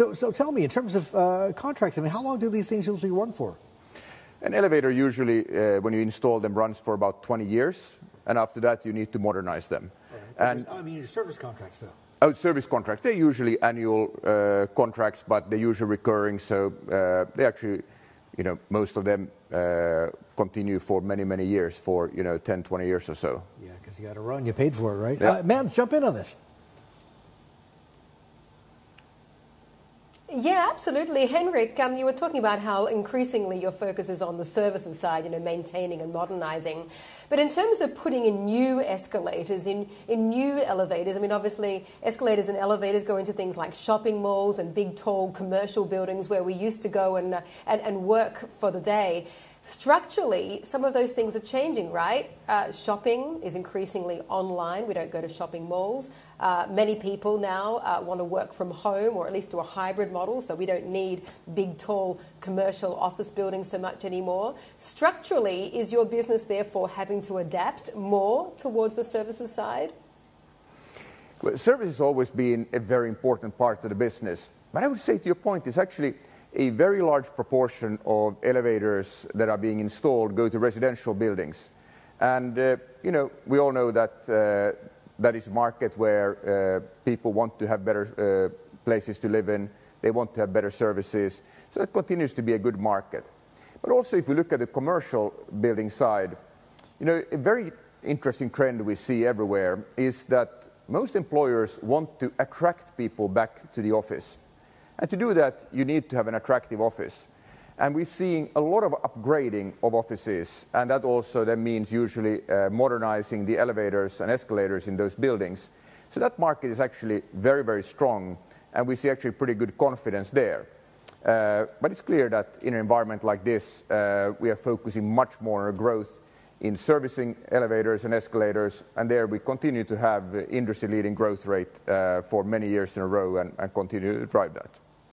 So, so tell me, in terms of uh, contracts, I mean, how long do these things usually run for? An elevator usually, uh, when you install them, runs for about 20 years, and after that you need to modernize them. Right. And I mean, your service contracts, though. Oh, service contracts. They're usually annual uh, contracts, but they're usually recurring, so uh, they actually, you know, most of them uh, continue for many, many years, for, you know, 10, 20 years or so. Yeah, because you got to run, you paid for it, right? Yeah. Uh, Mans, jump in on this. Yeah, absolutely. Henrik, um, you were talking about how increasingly your focus is on the services side, you know, maintaining and modernizing. But in terms of putting in new escalators, in, in new elevators, I mean, obviously, escalators and elevators go into things like shopping malls and big, tall commercial buildings where we used to go and, uh, and, and work for the day. Structurally, some of those things are changing, right? Uh, shopping is increasingly online. We don't go to shopping malls. Uh, many people now uh, want to work from home or at least do a hybrid model, so we don't need big, tall commercial office buildings so much anymore. Structurally, is your business therefore having to adapt more towards the services side? Well, service has always been a very important part of the business. But I would say, to your point, it's actually a very large proportion of elevators that are being installed go to residential buildings. And, uh, you know, we all know that uh, that is a market where uh, people want to have better uh, places to live in, they want to have better services. So it continues to be a good market. But also, if we look at the commercial building side, you know, a very interesting trend we see everywhere is that most employers want to attract people back to the office. And to do that, you need to have an attractive office. And we're seeing a lot of upgrading of offices, and that also then means usually uh, modernizing the elevators and escalators in those buildings. So that market is actually very, very strong, and we see actually pretty good confidence there. Uh, but it's clear that in an environment like this, uh, we are focusing much more on growth in servicing elevators and escalators, and there we continue to have industry-leading growth rate uh, for many years in a row and, and continue to drive that.